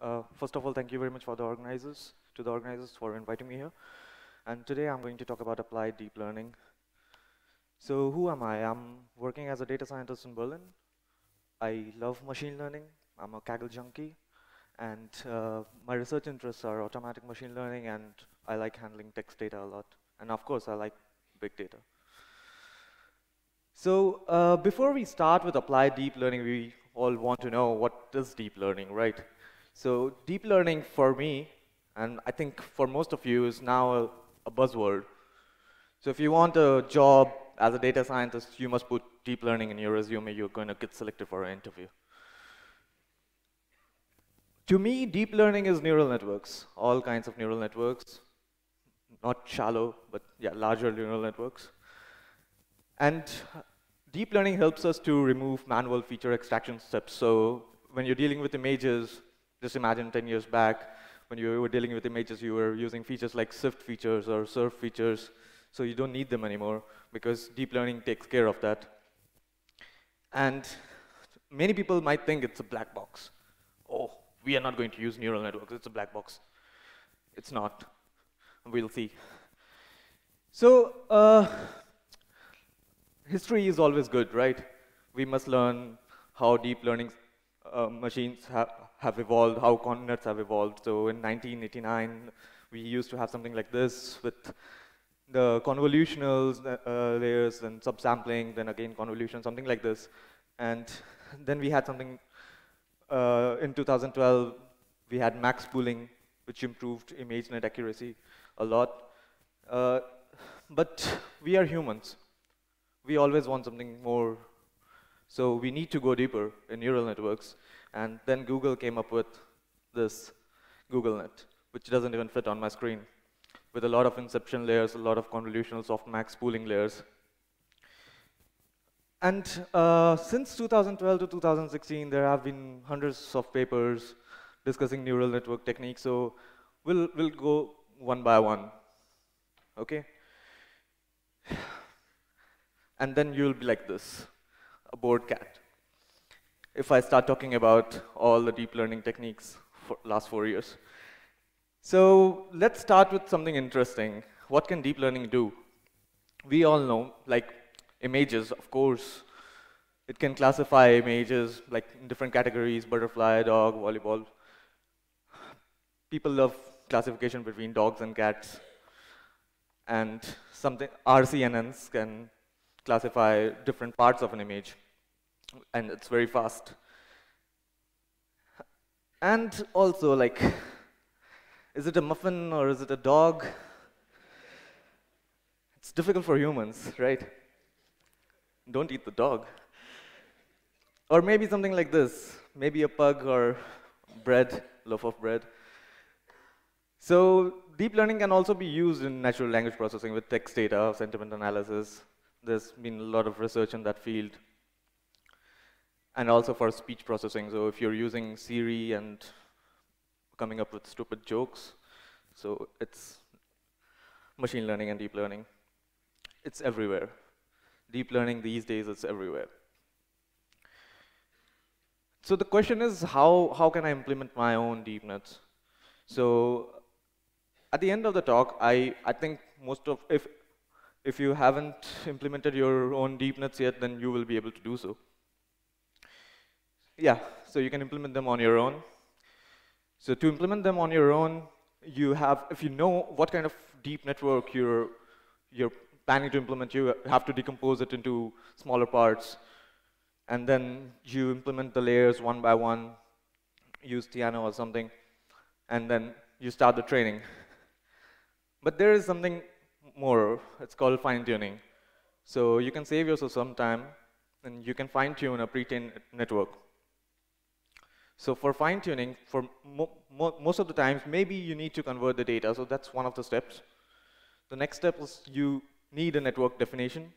uh, first of all, thank you very much for the organizers, to the organizers for inviting me here. And today I'm going to talk about applied deep learning. So who am I? I'm working as a data scientist in Berlin. I love machine learning. I'm a Kaggle junkie. And uh, my research interests are automatic machine learning, and I like handling text data a lot. And of course, I like big data. So uh, before we start with applied deep learning, we all want to know what is deep learning, right? So deep learning for me, and I think for most of you, is now a, a buzzword. So if you want a job as a data scientist, you must put deep learning in your resume. You're going to get selected for an interview. To me, deep learning is neural networks, all kinds of neural networks, not shallow, but yeah, larger neural networks. And deep learning helps us to remove manual feature extraction steps. So when you're dealing with images, just imagine 10 years back, when you were dealing with images, you were using features like SIFT features or SURF features, so you don't need them anymore because deep learning takes care of that. And many people might think it's a black box. Oh, we are not going to use neural networks, it's a black box. It's not. We'll see. So, uh, history is always good, right? We must learn how deep learning uh, machines ha have evolved, how convnets have evolved. So in 1989, we used to have something like this with the convolutional uh, layers and subsampling, then again convolution, something like this. And then we had something uh, in 2012, we had max pooling, which improved ImageNet accuracy a lot. Uh, but we are humans. We always want something more. So we need to go deeper in neural networks. And then Google came up with this GoogleNet, which doesn't even fit on my screen, with a lot of inception layers, a lot of convolutional softmax pooling layers. And uh, since 2012 to 2016, there have been hundreds of papers discussing neural network techniques. So we'll, we'll go one by one, OK? And then you'll be like this, a bored cat if I start talking about all the deep learning techniques for last four years. So let's start with something interesting. What can deep learning do? We all know, like images, of course, it can classify images like in different categories, butterfly, dog, volleyball. People love classification between dogs and cats. And something RCNNs can classify different parts of an image and it's very fast. And also, like, is it a muffin or is it a dog? It's difficult for humans, right? Don't eat the dog. Or maybe something like this, maybe a pug or bread, loaf of bread. So deep learning can also be used in natural language processing with text data, sentiment analysis. There's been a lot of research in that field and also for speech processing. So if you're using Siri and coming up with stupid jokes, so it's machine learning and deep learning. It's everywhere. Deep learning these days, it's everywhere. So the question is, how, how can I implement my own deep nets? So at the end of the talk, I, I think most of, if, if you haven't implemented your own deep nets yet, then you will be able to do so yeah, so you can implement them on your own. So to implement them on your own, you have, if you know what kind of deep network you're, you're planning to implement, you have to decompose it into smaller parts. And then you implement the layers one by one, use Theano or something, and then you start the training. But there is something more. It's called fine-tuning. So you can save yourself some time, and you can fine-tune a pre-trained network. So for fine tuning, for mo mo most of the times, maybe you need to convert the data. So that's one of the steps. The next step is you need a network definition.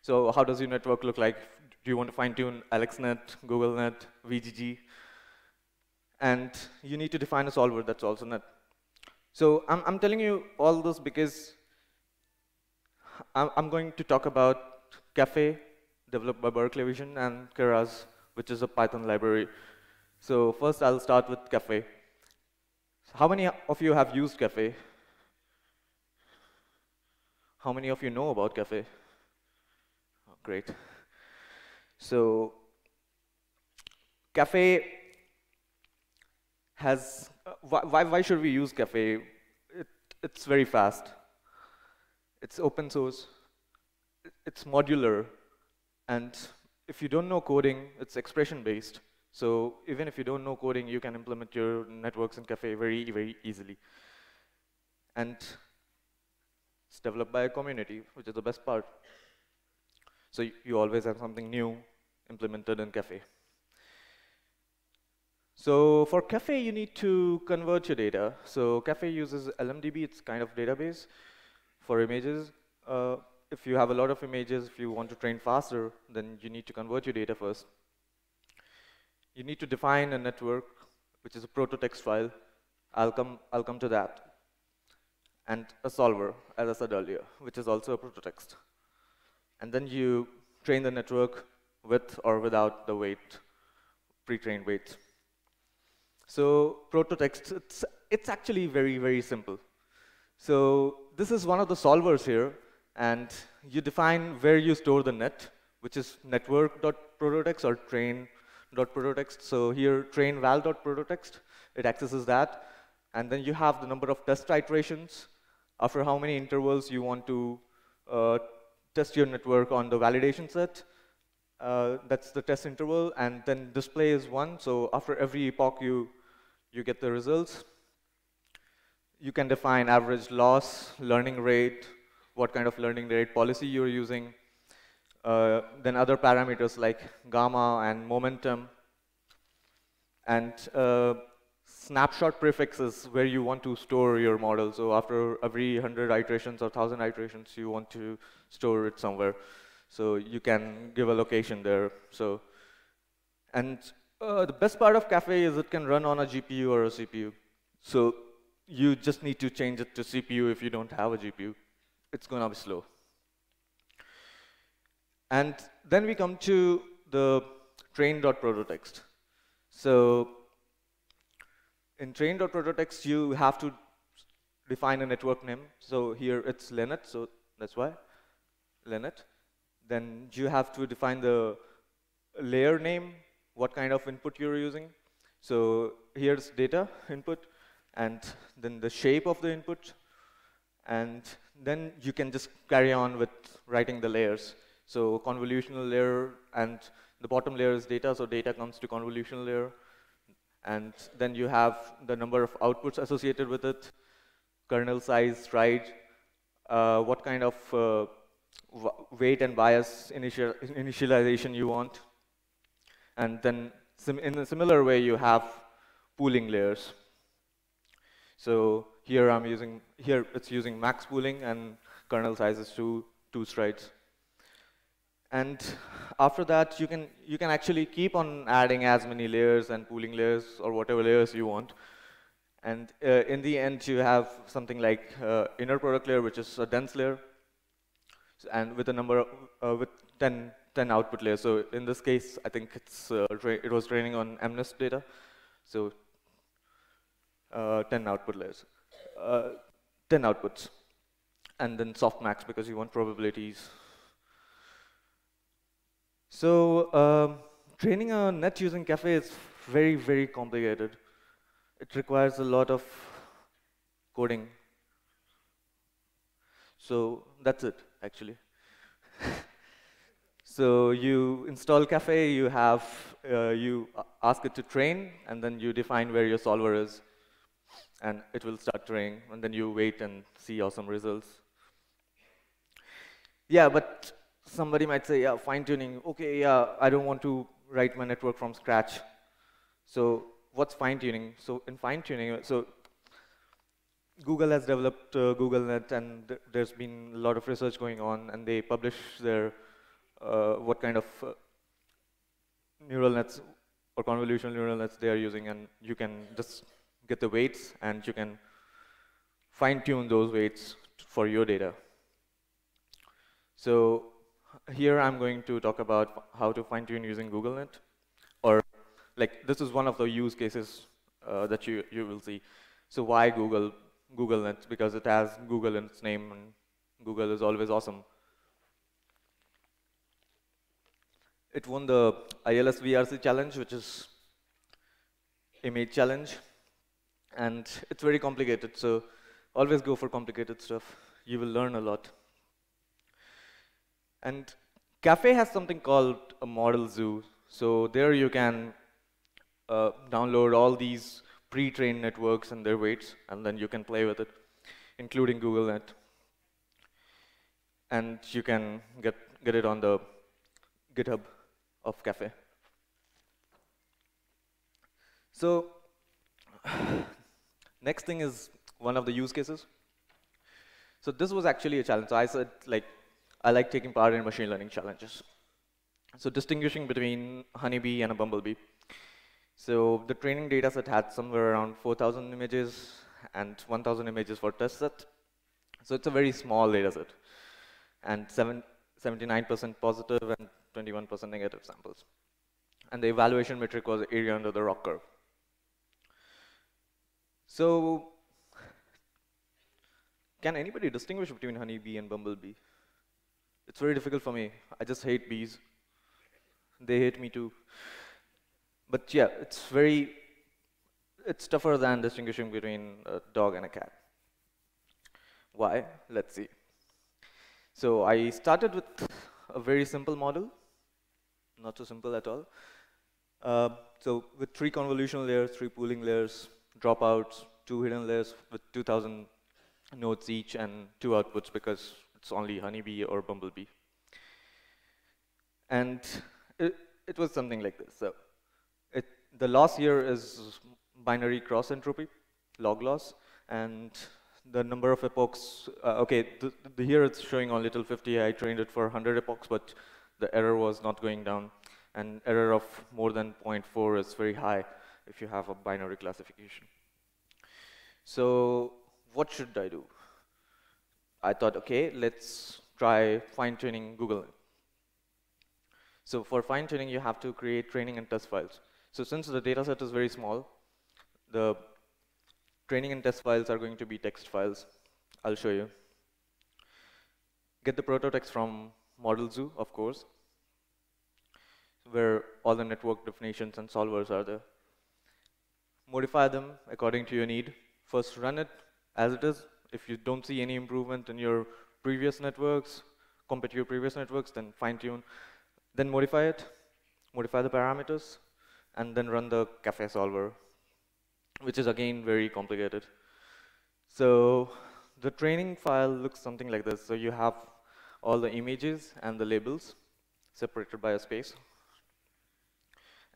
So how does your network look like? Do you want to fine tune AlexNet, GoogleNet, VGG? And you need to define a solver that's also net. So I'm, I'm telling you all this because I'm, I'm going to talk about Caffe, developed by Berkeley Vision, and Keras, which is a Python library So first I'll start with Caffe. How many of you have used Caffe? How many of you know about Caffe? Oh, great. So Caffe has, uh, why, why should we use Caffe? It, it's very fast. It's open source. It's modular. And if you don't know coding, it's expression based. So even if you don't know coding, you can implement your networks in Caffe very, very easily. And it's developed by a community, which is the best part. So you always have something new implemented in Caffe. So for Caffe, you need to convert your data. So Caffe uses LMDB. It's kind of database for images. Uh, if you have a lot of images, if you want to train faster, then you need to convert your data first. You need to define a network, which is a proto-text file. I'll come, I'll come to that. And a solver, as I said earlier, which is also a proto-text. And then you train the network with or without the weight, pre-trained weights. So proto-text, it's, it's actually very, very simple. So this is one of the solvers here, and you define where you store the net, which is network.prototext or train.prototext. So here, train val.prototext, it accesses that. And then you have the number of test iterations, after how many intervals you want to uh, test your network on the validation set. Uh, that's the test interval, and then display is one. So after every epoch, you, you get the results you can define average loss, learning rate, what kind of learning rate policy you're using, uh, then other parameters like gamma and momentum, and uh, snapshot prefixes where you want to store your model. So after every 100 iterations or 1,000 iterations, you want to store it somewhere. So you can give a location there. So, and uh, the best part of Caffe is it can run on a GPU or a CPU. So you just need to change it to CPU if you don't have a GPU. It's going to be slow. And then we come to the train.prototext. So in train.prototext, you have to define a network name. So here it's Lenet, so that's why, Lenet. Then you have to define the layer name, what kind of input you're using. So here's data input and then the shape of the input, and then you can just carry on with writing the layers. So convolutional layer, and the bottom layer is data, so data comes to convolutional layer, and then you have the number of outputs associated with it, kernel size, stride, uh, what kind of uh, weight and bias initial initialization you want. And then in a similar way, you have pooling layers. So here I'm using, here it's using max pooling and kernel size is two, two strides. And after that, you can, you can actually keep on adding as many layers and pooling layers or whatever layers you want. And uh, in the end, you have something like uh, inner product layer, which is a dense layer, and with a number of, uh, with 10, 10 output layers. So in this case, I think it's, uh, it was training on MNIST data. So uh, 10 output layers, 10 outputs, and then softmax because you want probabilities. So um, training a net using Caffe is very, very complicated. It requires a lot of coding. So that's it, actually. so you install Caffe, you have, uh, you ask it to train, and then you define where your solver is and it will start training, and then you wait and see awesome results. Yeah, but somebody might say, yeah, fine tuning. Okay, yeah, I don't want to write my network from scratch. So what's fine tuning? So in fine tuning, so Google has developed uh, GoogleNet, and th there's been a lot of research going on, and they publish their uh, what kind of uh, neural nets or convolutional neural nets they are using, and you can just get the weights, and you can fine-tune those weights for your data. So here I'm going to talk about how to fine-tune using GoogleNet, or like this is one of the use cases uh, that you, you will see. So why Google? Google It's because it has Google in its name and Google is always awesome. It won the ILSVRC challenge, which is image challenge. And it's very complicated, so always go for complicated stuff. You will learn a lot. And Caffe has something called a model zoo. So there you can uh, download all these pre-trained networks and their weights, and then you can play with it, including GoogleNet. And you can get, get it on the GitHub of Caffe. So next thing is one of the use cases. So this was actually a challenge. So I said, like, I like taking part in machine learning challenges. So distinguishing between honeybee and a bumblebee. So the training data set had somewhere around 4,000 images and 1,000 images for test set. So it's a very small data set. And 79% positive and 21% negative samples. And the evaluation metric was area under the ROC curve. So can anybody distinguish between honeybee and bumblebee? It's very difficult for me. I just hate bees. They hate me too. But yeah, it's very, it's tougher than distinguishing between a dog and a cat. Why? Let's see. So I started with a very simple model, not so simple at all. Uh, so with three convolutional layers, three pooling layers, dropouts, two hidden layers with 2,000 nodes each, and two outputs because it's only honeybee or bumblebee. And it, it was something like this. So the loss here is binary cross entropy, log loss, and the number of epochs, uh, okay, here it's showing on little 50, I trained it for 100 epochs, but the error was not going down. And error of more than 0.4 is very high if you have a binary classification. So what should I do? I thought, okay, let's try fine-tuning Google. So for fine-tuning, you have to create training and test files. So since the data set is very small, the training and test files are going to be text files. I'll show you. Get the proto-text from Model Zoo, of course, where all the network definitions and solvers are there. Modify them according to your need. First run it as it is. If you don't see any improvement in your previous networks, compared to your previous networks, then fine tune. Then modify it, modify the parameters, and then run the Caffe solver, which is again very complicated. So the training file looks something like this. So you have all the images and the labels separated by a space.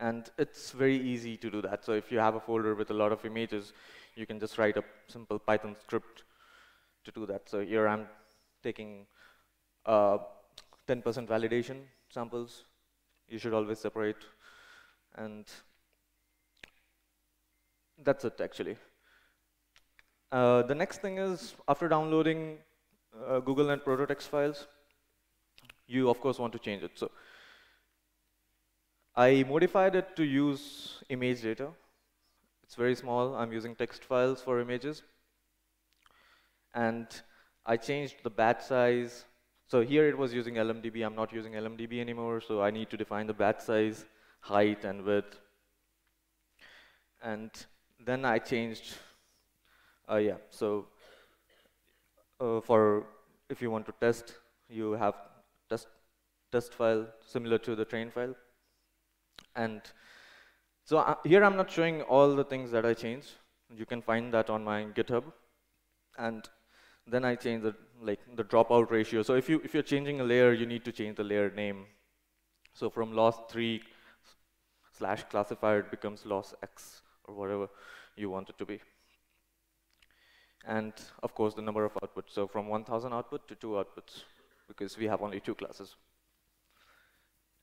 And it's very easy to do that. So if you have a folder with a lot of images, you can just write a simple Python script to do that. So here I'm taking 10% uh, validation samples. You should always separate and that's it, actually. Uh, the next thing is, after downloading uh, GoogleNet proto-text files, you, of course, want to change it. So I modified it to use image data. It's very small. I'm using text files for images. And I changed the batch size. So here it was using LMDB. I'm not using LMDB anymore, so I need to define the batch size height and width. And then I changed, uh, yeah, so uh, for if you want to test, you have test, test file similar to the train file. And so uh, here I'm not showing all the things that I changed. You can find that on my GitHub. And then I change the, like, the dropout ratio. So if, you, if you're changing a layer, you need to change the layer name. So from loss 3 slash classifier, it becomes loss x or whatever you want it to be. And of course, the number of outputs. So from 1,000 output to two outputs, because we have only two classes.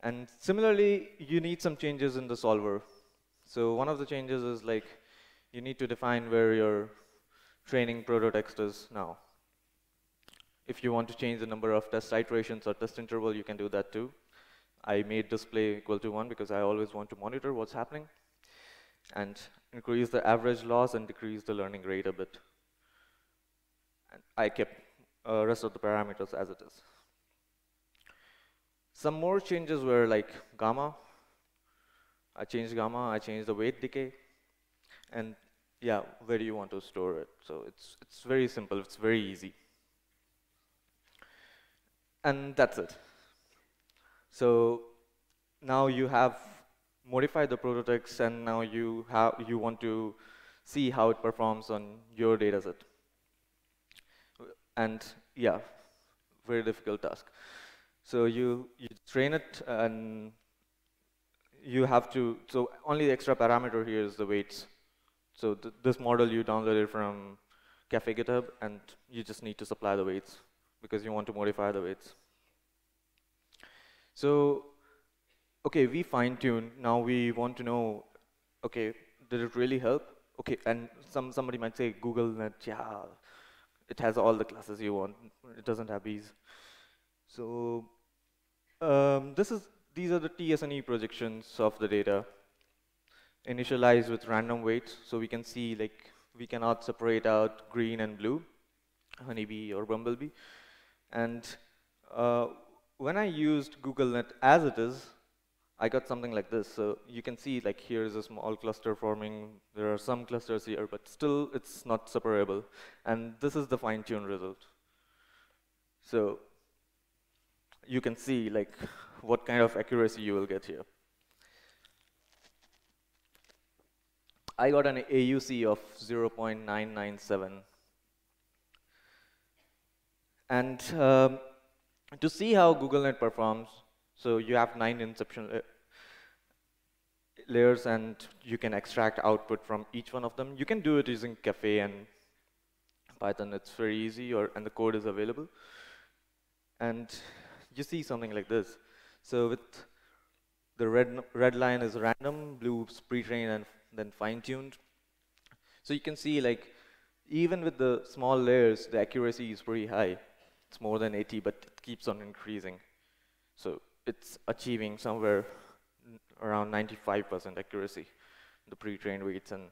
And similarly, you need some changes in the solver. So one of the changes is like, you need to define where your training proto-text is now. If you want to change the number of test iterations or test interval, you can do that too. I made display equal to 1 because I always want to monitor what's happening. and increase the average loss and decrease the learning rate a bit. And I kept uh, rest of the parameters as it is. Some more changes were like gamma. I changed gamma, I changed the weight decay. And yeah, where do you want to store it? So it's, it's very simple, it's very easy. And that's it. So now you have modified the prototypes and now you, have, you want to see how it performs on your dataset. And yeah, very difficult task. So you, you train it and you have to, so only the extra parameter here is the weights. So th this model you downloaded from Caffe GitHub and you just need to supply the weights because you want to modify the weights. So, okay, we fine tune. Now we want to know, okay, did it really help? Okay, and some somebody might say Google Net, yeah, it has all the classes you want. It doesn't have these. So um, this is these are the TSNE projections of the data initialized with random weights. So we can see like we cannot separate out green and blue, honeybee or bumblebee. And uh, when I used GoogleNet as it is, I got something like this. So you can see like here is a small cluster forming. There are some clusters here, but still it's not separable. And this is the fine-tuned result. So you can see like what kind of accuracy you will get here. I got an AUC of 0.997. And um, to see how GoogleNet performs, so you have nine inception la layers and you can extract output from each one of them. You can do it using Caffe and Python. It's very easy or, and the code is available. And you see something like this. So with the red, red line is random, blue is pre-trained and then fine-tuned. So you can see like even with the small layers, the accuracy is pretty high. It's more than 80, but it keeps on increasing. So it's achieving somewhere around 95% accuracy, the pre-trained weights and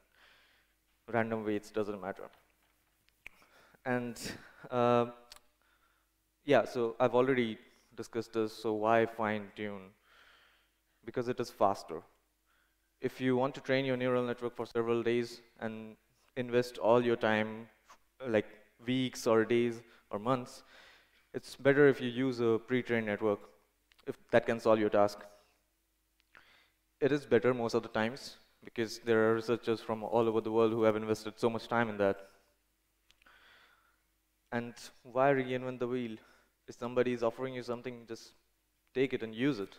random weights doesn't matter. And uh, yeah, so I've already discussed this, so why fine tune? Because it is faster. If you want to train your neural network for several days and invest all your time, like weeks or days or months, it's better if you use a pre-trained network, if that can solve your task. It is better most of the times, because there are researchers from all over the world who have invested so much time in that. And why reinvent the wheel? If somebody is offering you something, just take it and use it.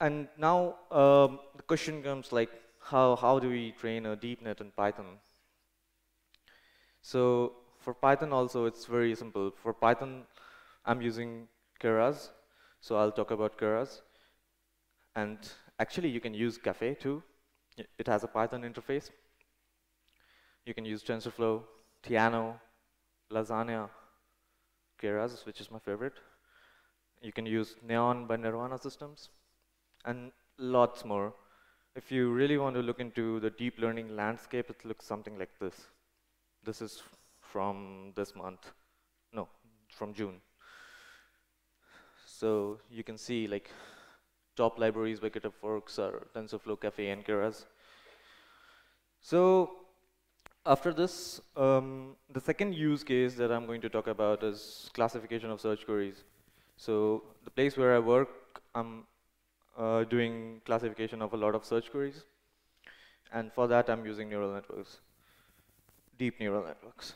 And now um, the question comes like, how, how do we train a deep net in Python? So for Python also, it's very simple. For Python, I'm using Keras, so I'll talk about Keras. And actually, you can use Caffe too. It has a Python interface. You can use TensorFlow, Theano, Lasagne, Keras, which is my favorite. You can use Neon by Nirvana Systems, and lots more. If you really want to look into the deep learning landscape, it looks something like this. This is from this month, no, from June. So you can see like top libraries by GitHub Forks are TensorFlow, Caffe, and Keras. So after this, um, the second use case that I'm going to talk about is classification of search queries. So the place where I work, I'm uh, doing classification of a lot of search queries. And for that, I'm using neural networks, deep neural networks.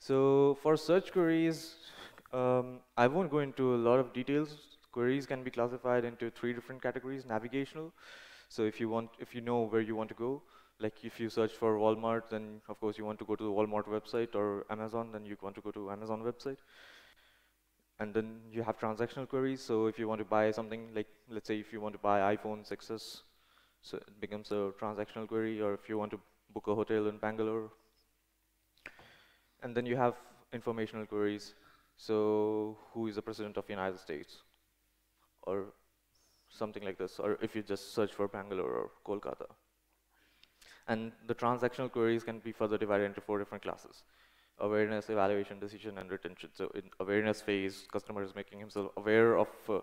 So for search queries, um, I won't go into a lot of details. Queries can be classified into three different categories, navigational. So if you want, if you know where you want to go, like if you search for Walmart, then of course you want to go to the Walmart website or Amazon, then you want to go to Amazon website. And then you have transactional queries. So if you want to buy something, like let's say if you want to buy iPhone 6s, so it becomes a transactional query, or if you want to book a hotel in Bangalore. And then you have informational queries. So who is the president of the United States? Or something like this, or if you just search for Bangalore or Kolkata. And the transactional queries can be further divided into four different classes. Awareness, evaluation, decision, and retention. So in awareness phase, customer is making himself aware of uh,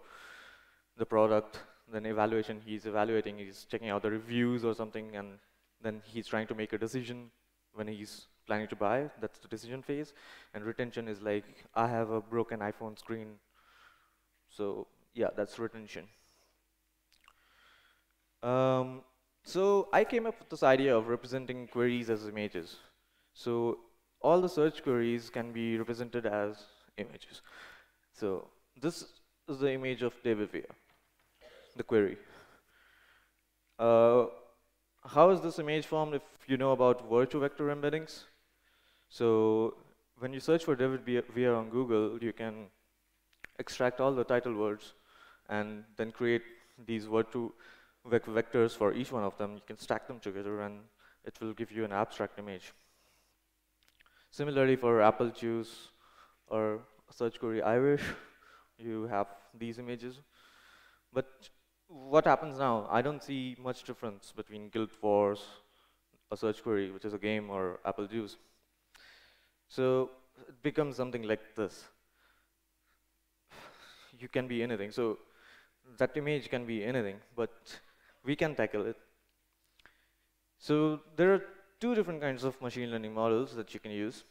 the product. Then evaluation, he's evaluating, he's checking out the reviews or something, and then he's trying to make a decision when he's planning to buy. That's the decision phase. And retention is like, I have a broken iPhone screen. So yeah, that's retention. Um, so I came up with this idea of representing queries as images. So all the search queries can be represented as images. So this is the image of David Weir, the query. Uh, how is this image formed if you know about virtual vector embeddings? So when you search for David Weir on Google, you can extract all the title words and then create these virtue vectors for each one of them. You can stack them together and it will give you an abstract image. Similarly for apple juice or search query Irish, you have these images. But what happens now? I don't see much difference between Guild Wars, a search query, which is a game, or apple juice. So it becomes something like this. You can be anything. So that image can be anything, but we can tackle it. So there are two different kinds of machine learning models that you can use.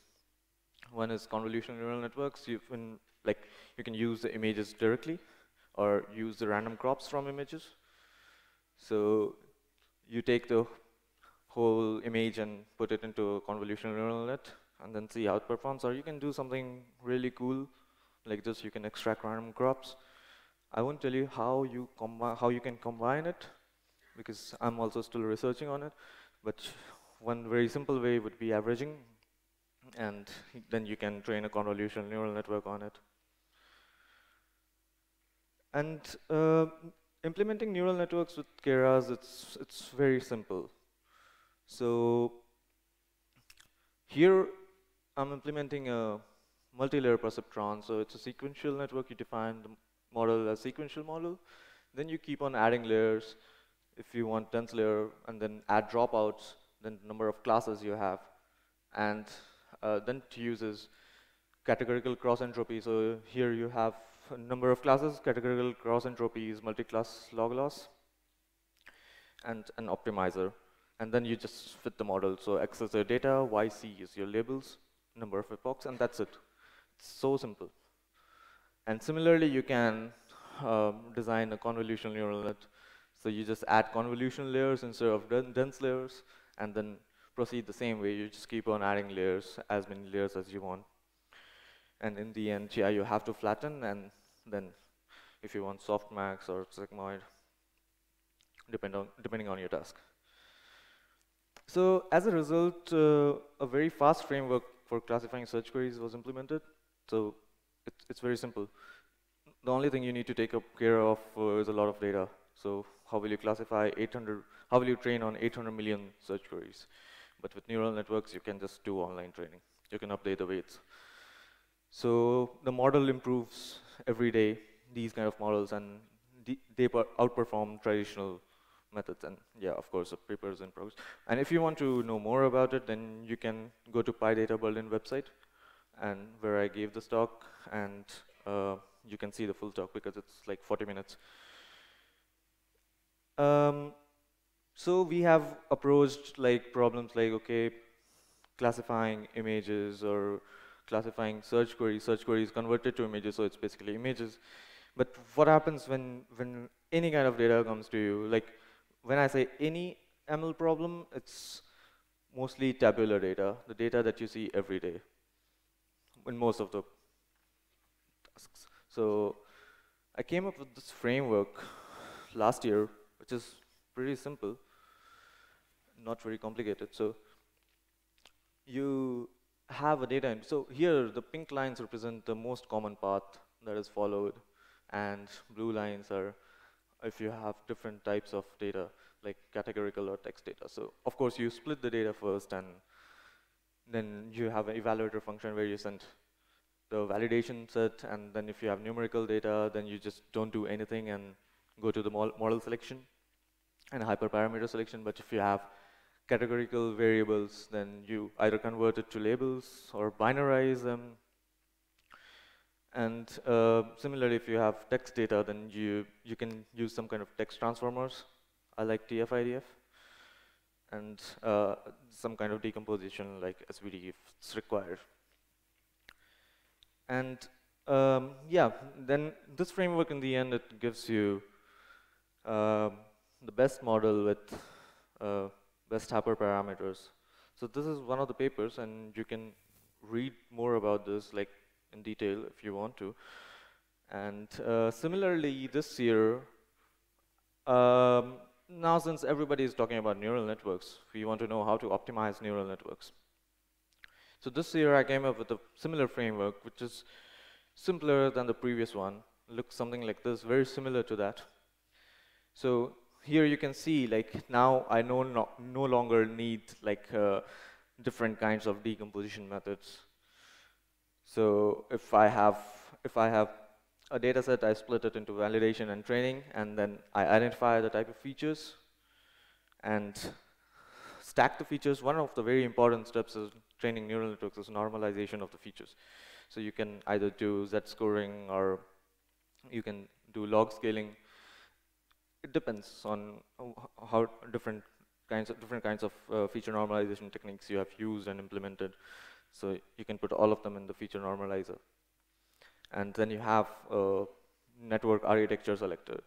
One is convolutional neural networks. You can, like, you can use the images directly or use the random crops from images. So you take the whole image and put it into a convolutional neural net and then see how it performs. Or you can do something really cool like this. You can extract random crops. I won't tell you how you, how you can combine it because I'm also still researching on it. But one very simple way would be averaging, and then you can train a convolutional neural network on it. And uh, implementing neural networks with Keras, it's, it's very simple. So here I'm implementing a multi-layer perceptron. So it's a sequential network. You define the model as sequential model. Then you keep on adding layers if you want dense layer and then add dropouts, then the number of classes you have. And uh, then it uses categorical cross entropy. So here you have a number of classes, categorical cross entropy is multi-class log loss, and an optimizer. And then you just fit the model. So X is your data, YC is your labels, number of epochs, and that's it. It's so simple. And similarly, you can um, design a convolutional neural net so you just add convolution layers instead of dense layers, and then proceed the same way. You just keep on adding layers, as many layers as you want. And in the end, yeah, you have to flatten, and then if you want softmax or sigmoid, depend on, depending on your task. So as a result, uh, a very fast framework for classifying search queries was implemented. So it's, it's very simple. The only thing you need to take care of uh, is a lot of data. So how will you classify 800, how will you train on 800 million search queries? But with neural networks, you can just do online training. You can update the weights. So the model improves every day, these kind of models, and they outperform traditional methods. And yeah, of course, the paper is in progress. And if you want to know more about it, then you can go to PyData Berlin website, and where I gave this talk, and uh, you can see the full talk because it's like 40 minutes. Um, so we have approached like problems like, okay, classifying images or classifying search queries. Search queries converted to images, so it's basically images. But what happens when, when any kind of data comes to you? Like when I say any ML problem, it's mostly tabular data, the data that you see every day in most of the tasks. So I came up with this framework last year which is pretty simple, not very complicated. So you have a data. So here, the pink lines represent the most common path that is followed, and blue lines are if you have different types of data, like categorical or text data. So of course, you split the data first, and then you have an evaluator function where you send the validation set, and then if you have numerical data, then you just don't do anything and go to the model selection and hyperparameter selection. But if you have categorical variables, then you either convert it to labels or binarize them. And uh, similarly, if you have text data, then you, you can use some kind of text transformers. I like TF-IDF. And uh, some kind of decomposition like SVD if it's required. And um, yeah, then this framework in the end, it gives you uh, the best model with uh, best hyperparameters. So this is one of the papers, and you can read more about this like in detail if you want to. And uh, similarly, this year, um, now since everybody is talking about neural networks, we want to know how to optimize neural networks. So this year I came up with a similar framework, which is simpler than the previous one. Looks something like this, very similar to that. So here you can see, like now I no, no, no longer need like uh, different kinds of decomposition methods. So if I have if I have a data set, I split it into validation and training, and then I identify the type of features and stack the features. One of the very important steps is training neural networks is normalization of the features. So you can either do z-scoring or you can do log scaling. It depends on how different kinds of different kinds of uh, feature normalization techniques you have used and implemented. So you can put all of them in the feature normalizer. And then you have a network architecture selector.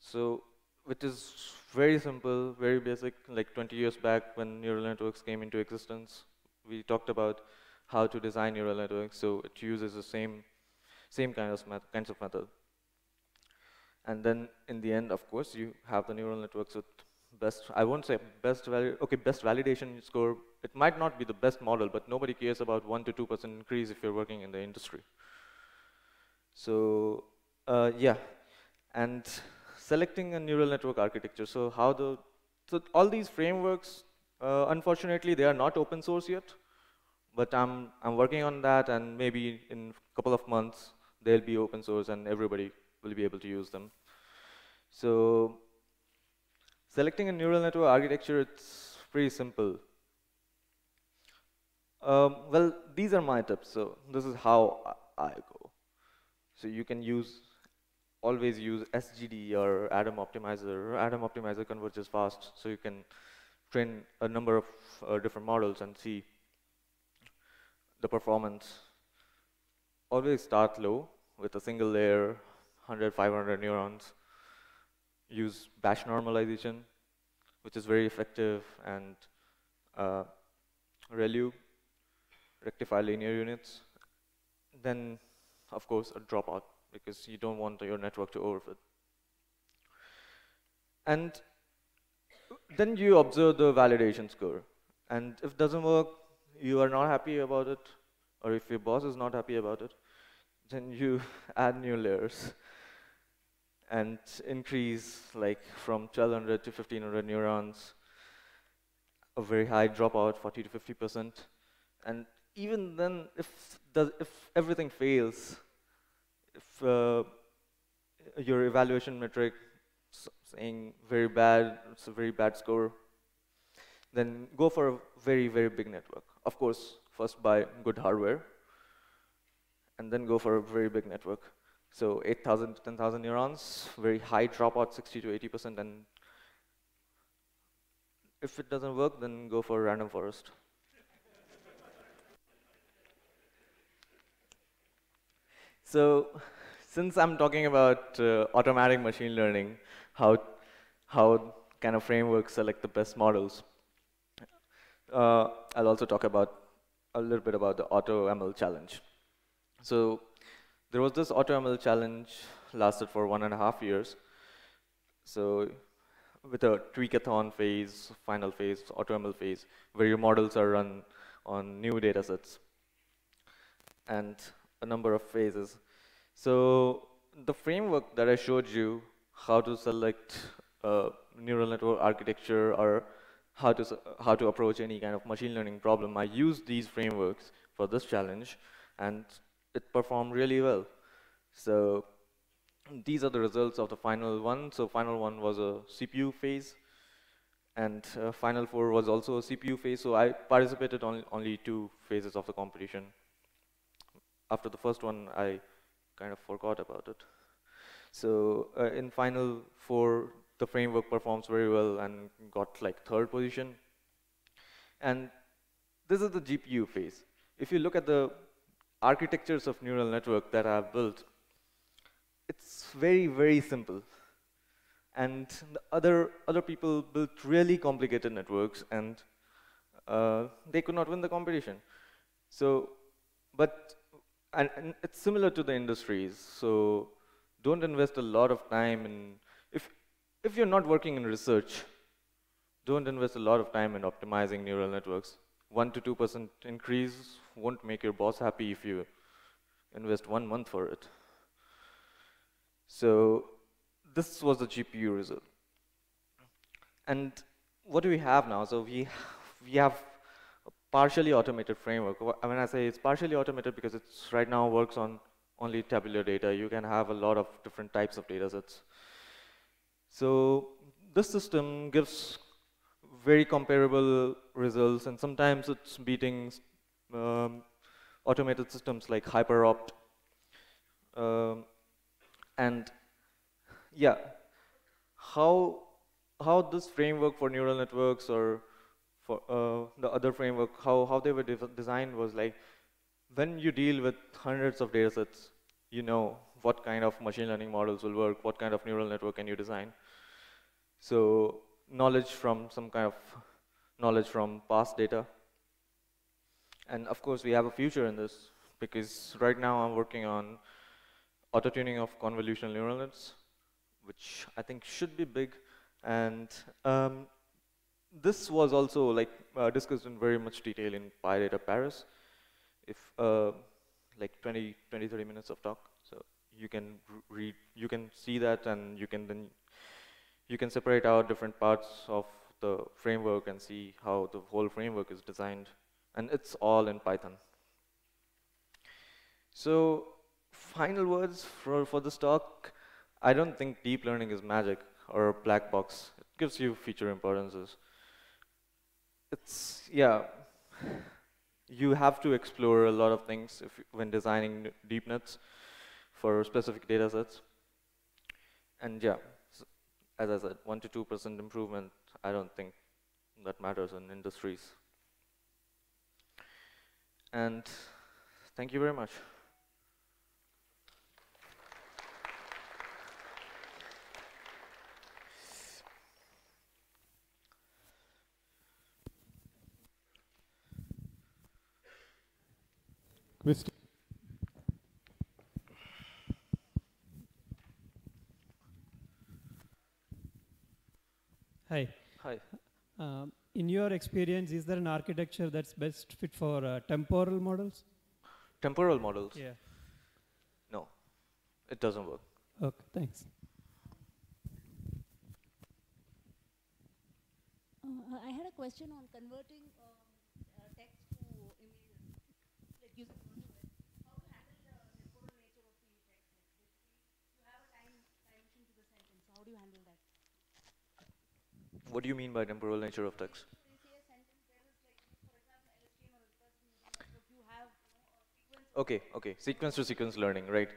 So which is very simple, very basic, like 20 years back when neural networks came into existence. We talked about how to design neural networks, so it uses the same, same kind of kinds of method. And then in the end, of course, you have the neural networks with best, I won't say best, value, okay, best validation score. It might not be the best model, but nobody cares about 1% to 2% increase if you're working in the industry. So uh, yeah, and selecting a neural network architecture. So how the, so all these frameworks, uh, unfortunately, they are not open source yet, but I'm, I'm working on that and maybe in a couple of months, they'll be open source and everybody will be able to use them. So selecting a neural network architecture, it's pretty simple. Um, well, these are my tips. So this is how I go. So you can use always use SGD or Adam Optimizer. Adam Optimizer converges fast, so you can train a number of uh, different models and see the performance. Always start low with a single layer, 100, 500 neurons. Use batch normalization, which is very effective, and uh, ReLU, rectify linear units. Then, of course, a dropout because you don't want your network to overfit. And then you observe the validation score. And if it doesn't work, you are not happy about it, or if your boss is not happy about it, then you add new layers and increase like from 1200 to 1500 neurons, a very high dropout, 40 to 50%. And even then, if, if everything fails, if uh, your evaluation metric saying very bad, it's a very bad score, then go for a very, very big network. Of course, first buy good hardware, and then go for a very big network. So 8,000 to 10,000 neurons, very high dropout, 60 to 80%, and if it doesn't work, then go for random forest. So since I'm talking about uh, automatic machine learning, how, how kind of frameworks select the best models, uh, I'll also talk about a little bit about the AutoML challenge. So there was this AutoML challenge, lasted for one and a half years. So with a tweakathon phase, final phase, AutoML phase, where your models are run on new data sets. And a number of phases. So the framework that I showed you, how to select neural network architecture or how to, how to approach any kind of machine learning problem, I used these frameworks for this challenge, and it performed really well. So these are the results of the final one. So final one was a CPU phase, and uh, final four was also a CPU phase. So I participated on only two phases of the competition. After the first one, I kind of forgot about it. So uh, in final four, the framework performs very well and got like third position. And this is the GPU phase. If you look at the architectures of neural network that I've built, it's very, very simple. And other, other people built really complicated networks and uh, they could not win the competition. So, but, and, and it's similar to the industries. So don't invest a lot of time in, if, if you're not working in research, don't invest a lot of time in optimizing neural networks. 1 to 2% increase won't make your boss happy if you invest one month for it. So this was the GPU result. And what do we have now? So we, we have a partially automated framework. When I say it's partially automated because it's right now works on only tabular data. You can have a lot of different types of data sets. So this system gives very comparable results, and sometimes it's beating um, automated systems like HyperOpt. Um, and yeah, how how this framework for neural networks or for uh, the other framework, how, how they were de designed was like, when you deal with hundreds of data sets, you know what kind of machine learning models will work, what kind of neural network can you design. So knowledge from some kind of knowledge from past data. And of course, we have a future in this because right now I'm working on auto-tuning of convolutional neural nets, which I think should be big. And um, this was also like uh, discussed in very much detail in PyData Paris. If uh, like 20, 20, 30 minutes of talk, so you can read, you can see that, and you can then you can separate out different parts of the framework and see how the whole framework is designed. And it's all in Python. So final words for, for this talk. I don't think deep learning is magic or a black box. It gives you feature importances. It's, yeah, you have to explore a lot of things if, when designing deep nets for specific data sets. And yeah, as I said, 1 to 2% improvement, I don't think that matters in industries. And thank you very much. Mr. Hi. Hi. Um, in your experience, is there an architecture that's best fit for uh, temporal models? Temporal models? Yeah. No, it doesn't work. Okay, thanks. Uh, I had a question on converting um, uh, text to images, like using Conduit. How to handle the temporal nature of the text? Like basically, you have a time dimension to the sentence. How do you handle that? What do you mean by temporal nature of text? Okay, okay, sequence to sequence learning, right?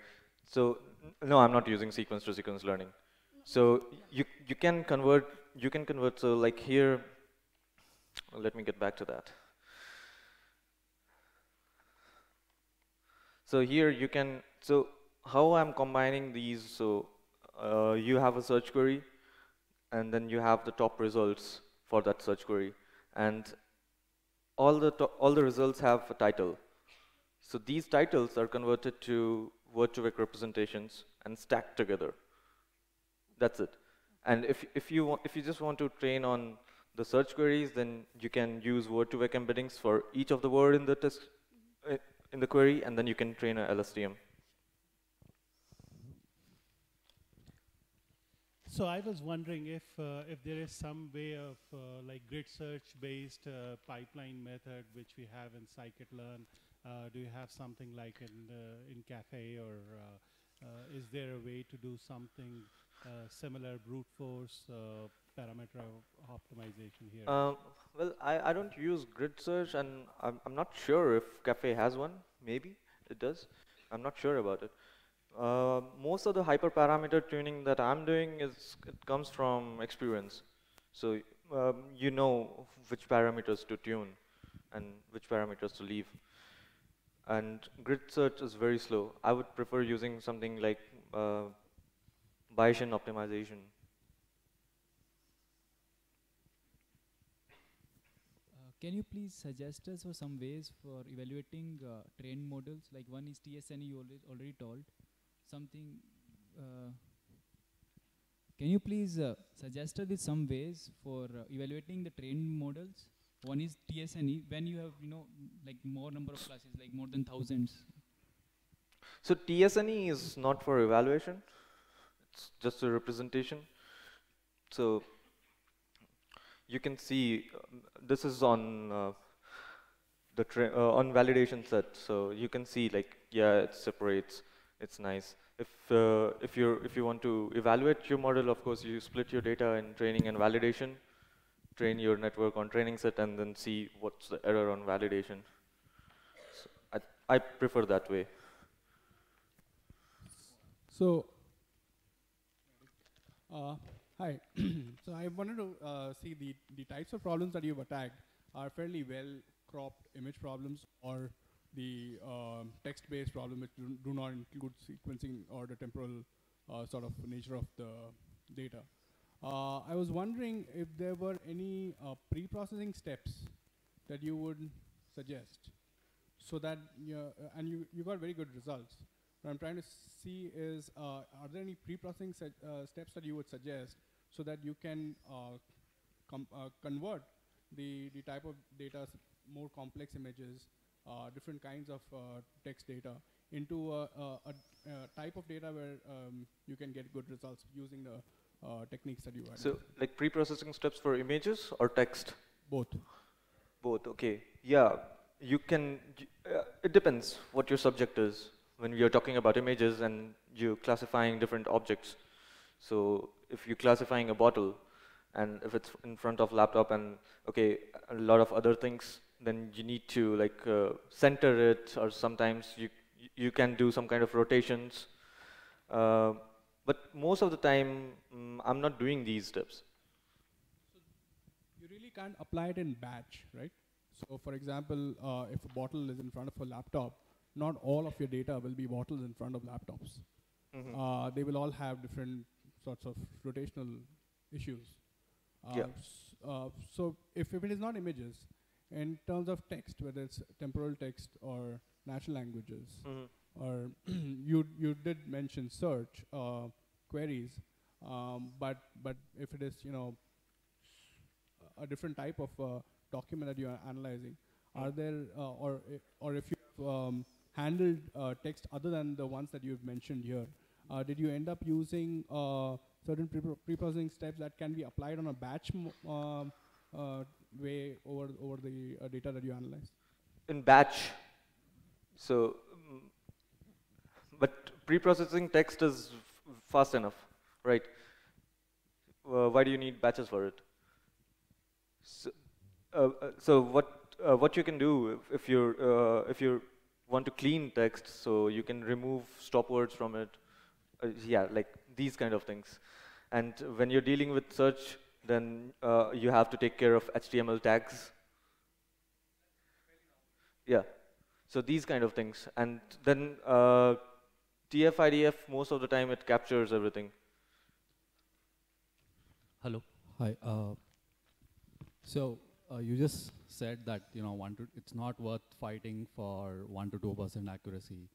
So, no, I'm not using sequence to sequence learning. So you you can convert you can convert. So like here, let me get back to that. So here you can. So how I'm combining these? So uh, you have a search query and then you have the top results for that search query. And all the, all the results have a title. So these titles are converted to Word2Vec representations and stacked together. That's it. And if, if, you if you just want to train on the search queries, then you can use Word2Vec embeddings for each of the word in the, test, uh, in the query, and then you can train a LSTM. So I was wondering if uh, if there is some way of uh, like grid search based uh, pipeline method which we have in scikit-learn. Uh, do you have something like in in Caffe or uh, uh, is there a way to do something similar brute force parameter optimization here? Well, I, I don't use grid search, and I'm, I'm not sure if Caffe has one. Maybe it does. I'm not sure about it. Uh, most of the hyperparameter tuning that I'm doing is it comes from experience. So um, you know which parameters to tune and which parameters to leave. And grid search is very slow. I would prefer using something like uh, Bayesian optimization. Uh, Can you please suggest us for some ways for evaluating uh, trained models? Like one is TSNE, you already, already told. Something. Uh, can you please uh, suggest us with some ways for uh, evaluating the trained models? One is TSNE. When you have, you know, like more number of classes, like more than thousands. So TSNE is not for evaluation. It's just a representation. So you can see um, this is on uh, the uh, on validation set. So you can see like yeah, it separates. It's nice. If uh, if you if you want to evaluate your model, of course you split your data in training and validation. Train your network on training set and then see what's the error on validation. So I I prefer that way. So, uh, hi. so I wanted to uh, see the, the types of problems that you've attacked are fairly well cropped image problems or the um, text-based problem which do, not include sequencing or the temporal uh, sort of nature of the data. Uh, I was wondering if there were any uh, pre-processing steps that you would suggest so that, uh, and you, you got very good results. What I'm trying to see is, uh, are there any pre-processing uh, steps that you would suggest so that you can convert the, the type of data, more complex images, different kinds of uh, text data into a, a, a, a type of data where um, you can get good results using the uh, techniques that you are So, like pre-processing steps for images or text? both. Both, okay. Yeah, you can, uh, it depends what your subject is. When we are talking about images and you're classifying different objects. So, if you're classifying a bottle, and if it's in front of laptop and, okay, a lot of other things, then you need to like uh, center it, or sometimes you, you can do some kind of rotations. Uh, but most of the time, mm, I'm not doing these steps. You really can't apply it in batch, right? So, for example, uh, if a bottle is in front of a laptop, not all of your data will be bottles in front of laptops. Mhm. Uh, they will all have different sorts of rotational issues. Uh, Yeah. s- uh, so, if, if it is not images, in terms of text, whether it's temporal text or natural languages, Mhm. or you you did mention search uh, queries, um, but but if it is you know a different type of uh, document that you are analyzing, are there uh, or or if you um, handled uh, text other than the ones that you've mentioned here, uh, did you end up using uh, certain pre- pre-processing steps that can be applied on a batch um, uh, way over over the uh, data that you analyze? in batch. So, but pre-processing text is fast enough, right? Uh, why do you need batches for it? So, uh, uh, so what uh, what you can do if, if you're uh, if you want to clean text, so you can remove stop words from it. Uh, yeah, like these kind of things. And when you're dealing with search, then uh, you have to take care of HTML tags. Yeah. So these kind of things. And then uh, TF-IDF, most of the time it captures everything. Hello. Hi. Uh, so uh, you just said that you know one to it's not worth fighting for one to two percent accuracy,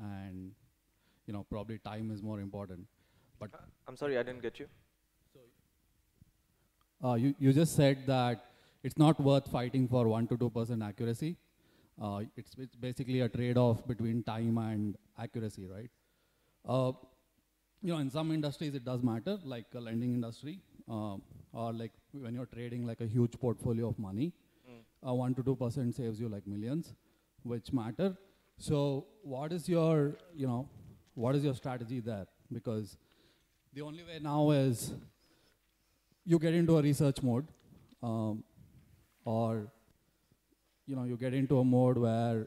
and you know probably time is more important. But I'm sorry, I didn't get you. Uh, you you just said that it's not worth fighting for one to two percent accuracy. Uh, it's it's basically a trade-off between time and accuracy, right? Uh, you know, in some industries it does matter, like a lending industry, uh, or like when you're trading like a huge portfolio of money, uh, one to two percent saves you like millions, which matter. So, what is your, you know, what is your strategy there? Because the only way now is you get into a research mode, um, or you know you get into a mode where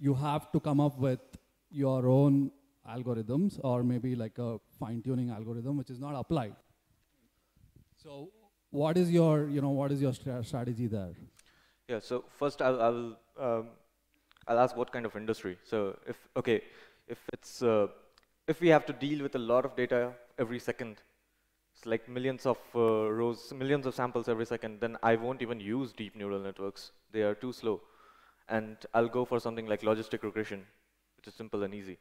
you have to come up with your own algorithms, or maybe like a fine-tuning algorithm which is not applied. So, what is your you know what is your stra- strategy there? Yeah, so first I'll, I'll, um, I'll ask what kind of industry. So if, okay, if it's, uh, if we have to deal with a lot of data every second, it's like millions of uh, rows, millions of samples every second, then I won't even use deep neural networks. They are too slow. And I'll go for something like logistic regression, which is simple and easy.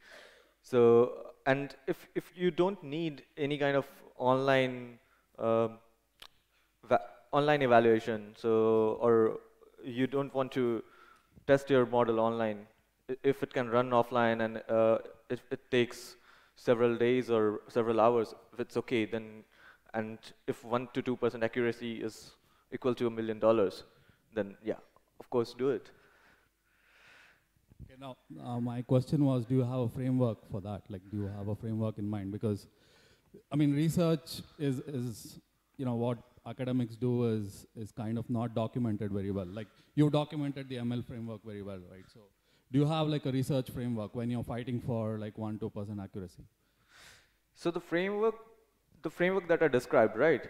So, and if, if you don't need any kind of online, va- online evaluation, so, or you don't want to test your model online, if it can run offline and uh, if it takes several days or several hours, if it's okay, then, and if 1 to 2% accuracy is equal to a million dollars, then yeah, of course do it. Okay, now, uh, my question was, do you have a framework for that? Like, do you have a framework in mind? Because, I mean, research is, is you know, what academics do is, is kind of not documented very well. Like, you documented the ML framework very well, right? So, do you have like a research framework when you're fighting for like 1 2% accuracy? So the framework, the framework that I described, right?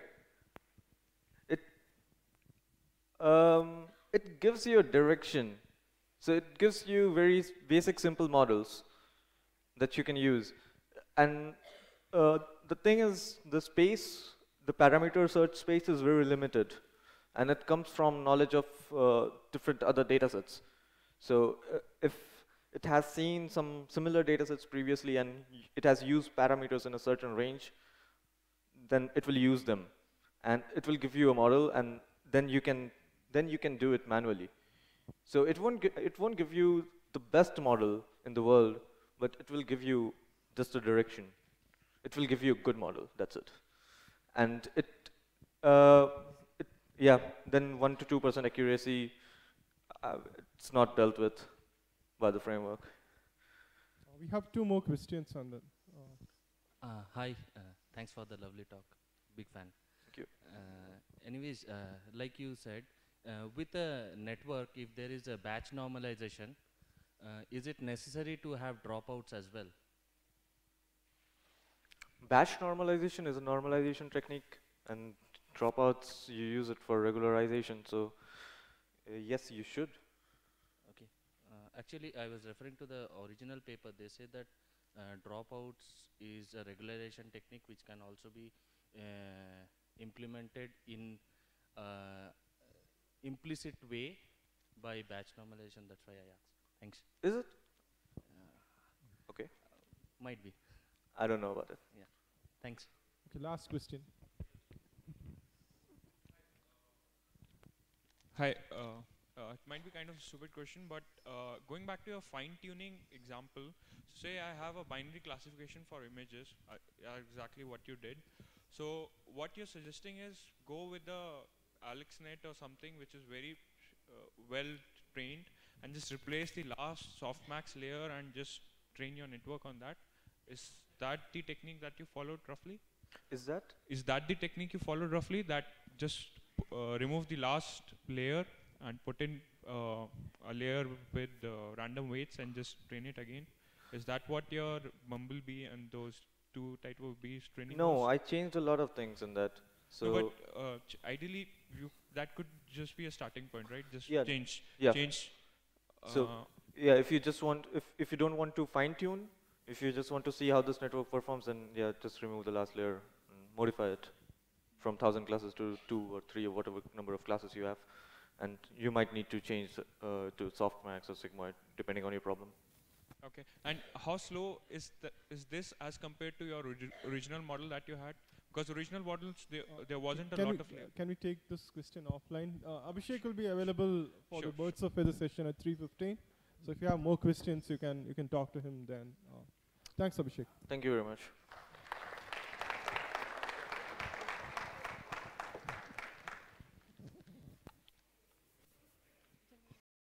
It um, it gives you a direction. So it gives you very basic, simple models that you can use. And uh, the thing is, the space, the parameter search space is very limited, and it comes from knowledge of uh, different other data sets. So uh, if it has seen some similar data sets previously and it has used parameters in a certain range, then it will use them. And it will give you a model and then you can, then you can do it manually. So it won't, it won't give you the best model in the world, but it will give you just a direction. It will give you a good model, that's it. And it, uh, it yeah, then 1 to 2% accuracy, uh, it's not dealt with by the framework. We have two more questions on the. Uh, Uh, hi, uh, thanks for the lovely talk. Big fan. Thank you. Uh, anyways, uh, like you said, uh, with a network, if there is a batch normalization, uh, is it necessary to have dropouts as well? Batch normalization is a normalization technique, and dropouts, you use it for regularization. So, uh, yes, you should. Okay. Uh, actually, I was referring to the original paper. They say that dropouts is a regularization technique which can also be uh, implemented in uh, implicit way by batch normalization. That's why I asked. Thanks. Is it? Okay. Might be. I don't know about it. Yeah. Thanks. okay, last question. Hi. Uh, uh, it might be kind of a stupid question, but uh, going back to your fine-tuning example, say I have a binary classification for images, uh, exactly what you did. So what you're suggesting is go with the AlexNet or something which is very uh, well trained and just replace the last softmax layer and just train your network on that. Is that the technique that you followed roughly? Is that? Is that the technique you followed roughly? That just uh, remove the last layer and put in uh, a layer with uh, random weights and just train it again? Is that what your Bumblebee and those two type of bees training No, was? I changed a lot of things in that. So, no, but uh, ch- ideally, you that could just be a starting point, right? Just Yeah, change, yeah. change. So, uh, yeah, if you just want, if, if you don't want to fine tune, if you just want to see how this network performs, then yeah, just remove the last layer and modify it from 1000 classes to two or three or whatever number of classes you have. And you might need to change uh, to softmax or sigmoid depending on your problem. Okay. And how slow is the, is this as compared to your origi- original model that you had? Because original models there, Uh, there wasn't a can lot we, of. Can we take this question offline? Uh, Abhishek will be available for Sure, the Birds of Feather session at 3:15. So if you have more questions, you can you can talk to him then. Uh, thanks, Abhishek. Thank you very much.